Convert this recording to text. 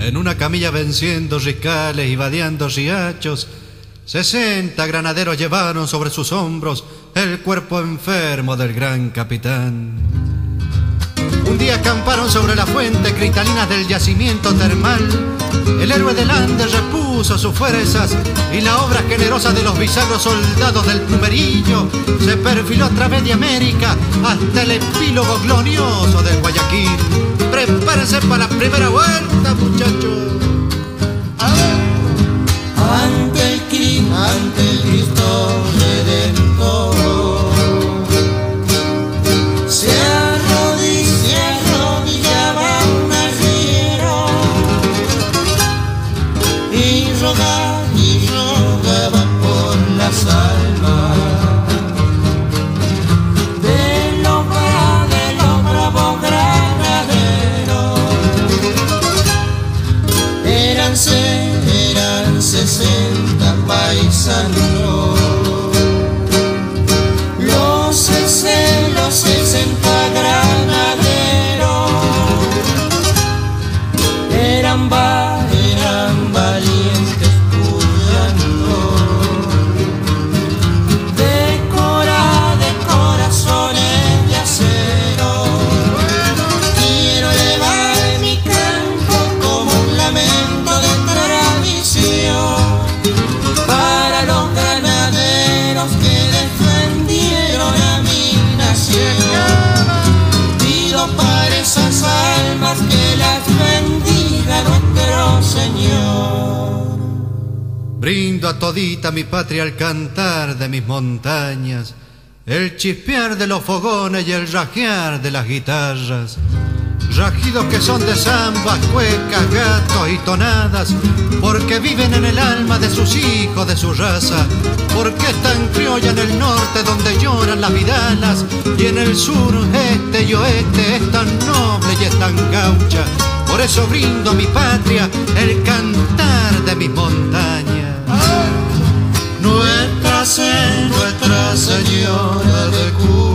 En una camilla venciendo riscales y vadeando riachos, sesenta granaderos llevaron sobre sus hombros el cuerpo enfermo del gran capitán. Un día acamparon sobre la fuente cristalina del yacimiento termal. El héroe del Ande repuso sus fuerzas y la obra generosa de los bisagros soldados del plumerillo se perfiló a través de América hasta el epílogo glorioso del Guayaquil. Para la primera vuelta, muchachos. Ante el Cristo, ante el Cristo Redentor, y rogaba, por las almas sun a todita mi patria al cantar de mis montañas, el chispear de los fogones y el rajear de las guitarras. Rajidos que son de zambas, cuecas, gatos y tonadas, porque viven en el alma de sus hijos, de su raza, porque es tan criolla en el norte donde lloran las vidalas, y en el sur, este y oeste es tan noble y es tan gaucha. Por eso brindo a mi patria el cantar de mis montañas. Se- Nuestra Señora de Cuyo